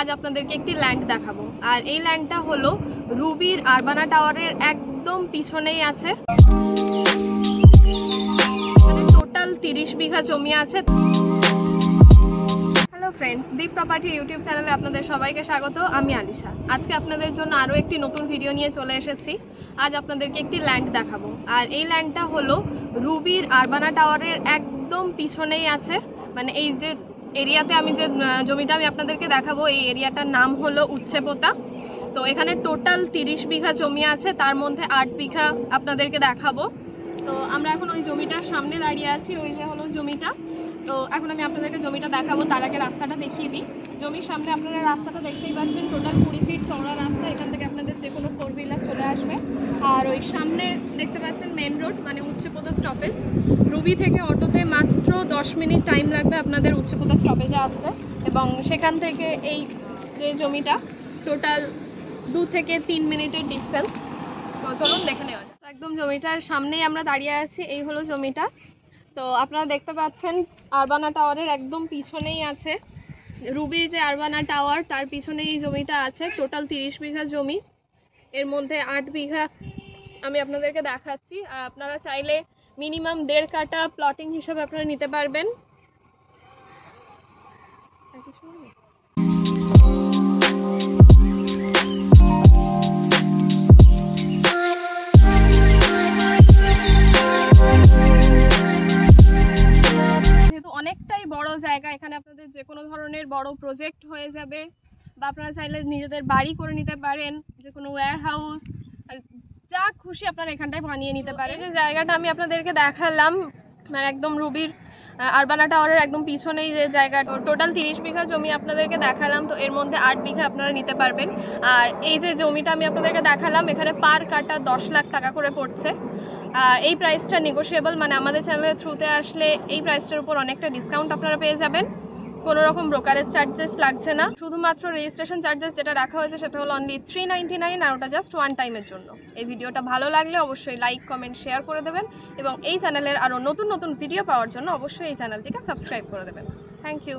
আজ আপনাদেরকে একটি ল্যান্ড দেখাবো। আর এই ল্যান্ডটা হলো রুবির আরবানা টাওয়ারের একদম পিছনেই আছে। টোটাল তিরিশ বিঘা জমি আছে। Hello friends Deep property YouTube চ্যানেলে আপনাদের সবাইকে স্বাগত। আমি আলিশা। আজকে আপনাদের জন্য আরও একটি নতুন ভিডিও নিয়ে চলে এসেছি। আজ আপনাদেরকে একটি ল্যান্ড দেখাবো। আর এই ল্যান্ডটা হলো রুবির আরবানা টাওয়ারের একদম পিছনেই আছে। মানে এই যে এরিয়াতে আমি যে জমিটা আমি আপনাদেরকে দেখাবো, এই এরিয়াটার নাম হলো উচ্ছেপোতা। তো এখানে টোটাল তিরিশ বিঘা জমি আছে, তার মধ্যে আট বিঘা আপনাদেরকে দেখাবো। তো আমরা এখন ওই জমিটার সামনে দাঁড়িয়ে আছি, ওই যে হলো জমিটা। তো এখন আমি আপনাদেরকে জমিটা দেখাবো, তার আগে রাস্তাটা দেখিয়ে দিই। জমির সামনে আপনারা রাস্তাটা দেখতেই পাচ্ছেন, টোটাল কুড়ি ফিট চওড়া রাস্তা, এখান থেকে আপনাদের যে কোনো ফোর হুইলার চলে আসবে। আর ওই সামনে দেখতে পাচ্ছেন মেন রোড মানে উচ্চপোতা স্টপেজ। রুবি থেকে অটোতে মাত্র দশ মিনিট টাইম লাগবে আপনাদের উচ্চপোতা স্টপেজে আসতে। এবং সেখান থেকে এই যে জমিটা টোটাল দু থেকে তিন মিনিটের ডিস্টেন্স তো চলুন দেখে নেওয়া তো একদম জমিটার সামনেই আমরা দাঁড়িয়ে আছি, এই হলো জমিটা। তো আপনারা দেখতে পাচ্ছেন আরবানা টাওয়ারের একদম পিছনেই আছে। রুবির যে আরবানা টাওয়ার তার পিছনে এই জমিটা আছে। টোটাল তিরিশ বিঘা জমি। এর মধ্যে আট বিঘা আমি আপনাদেরকে দেখাচ্ছি। আপনারা চাইলে মিনিমাম দেড় কাটা প্লটিং হিসাবে আপনারা নিতে পারবেন। অনেকটাই বড় জায়গা, এখানে আপনাদের যে কোনো ধরনের বড় প্রজেক্ট হয়ে যাবে, বা আপনারা চাইলে নিজেদের বাড়ি করে নিতে পারেন, যে কোনো ওয়্যার হাউস যা খুশি আপনারা এখানটায় বানিয়ে নিতে পারেন। যে জায়গাটা আমি আপনাদেরকে দেখালাম মানে একদম রুবির আরবানা টাওয়ারের একদম পিছনেই যে জায়গা টোটাল তিরিশ বিঘা জমি আপনাদেরকে দেখালাম, তো এর মধ্যে আট বিঘা আপনারা নিতে পারবেন। আর এই যে জমিটা আমি আপনাদেরকে দেখালাম, এখানে পার কাটা দশ লাখ টাকা করে পড়ছে। এই প্রাইসটা নেগোশিয়েবল মানে আমাদের চ্যানেলের থ্রুতে আসলে এই প্রাইসটার উপর অনেকটা ডিসকাউন্ট আপনারা পেয়ে যাবেন। কোনো রকম ব্রোকারেজ চার্জেস লাগছে না। শুধুমাত্র রেজিস্ট্রেশন চার্জেস যেটা রাখা হয়েছে সেটা হলো অনলি থ্রি নাইনটি নাইন আর ওটা জাস্ট ওয়ান টাইমের জন্য। এই ভিডিওটা ভালো লাগলে অবশ্যই লাইক কমেন্ট শেয়ার করে দেবেন এবং এই চ্যানেলের আরও নতুন নতুন ভিডিও পাওয়ার জন্য অবশ্যই এই চ্যানেলটিকে সাবস্ক্রাইব করে দেবেন। Thank you